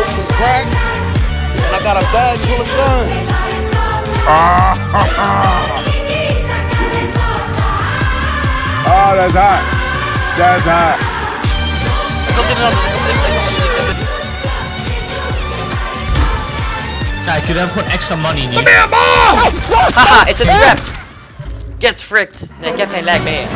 I got a bag full of guns. Ah. Oh, that's hot. That's hot. Komt in een ander. Kijk, jullie hebben gewoon extra money nu. Haha, it's a trap. Get fricked. Nee, ik heb geen lijk meer.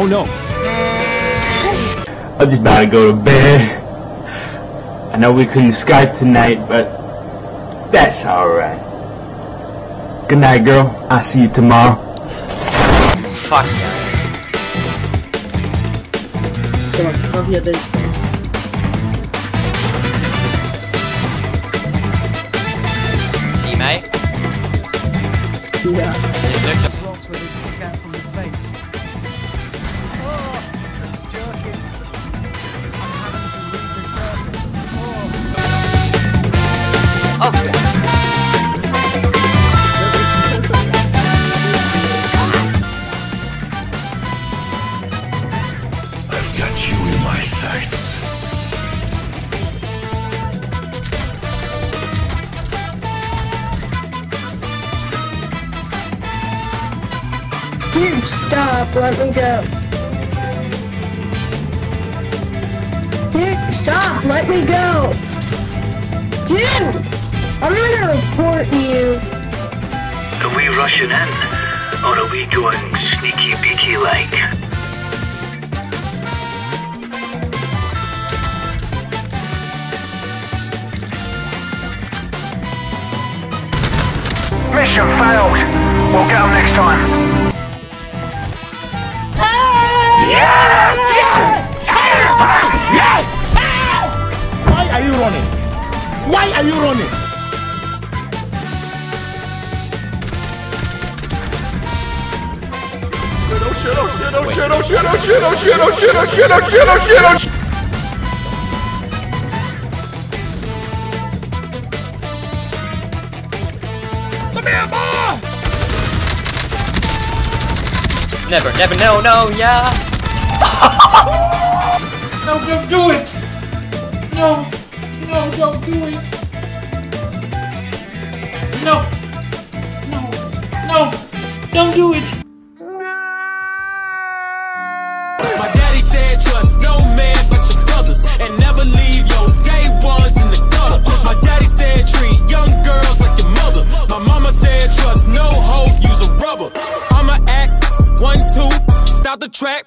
Oh no. I'm just about to go to bed. I know we couldn't Skype tonight, but that's alright. Good night, girl. I'll see you tomorrow. Fuck ja. Zie je mij? Ja. Je drukt op. got you in my sights. Dude, stop. Let me go. Dude, stop. Let me go. Dude, I'm gonna report you. Are we rushing in? Or are we going sneaky beaky like? Mission failed. We'll get them next time. Why are you running? Why are you running? Never, never, no, no, yeah. No, don't do it! No! No, don't do it! No! No! No! Don't do it! track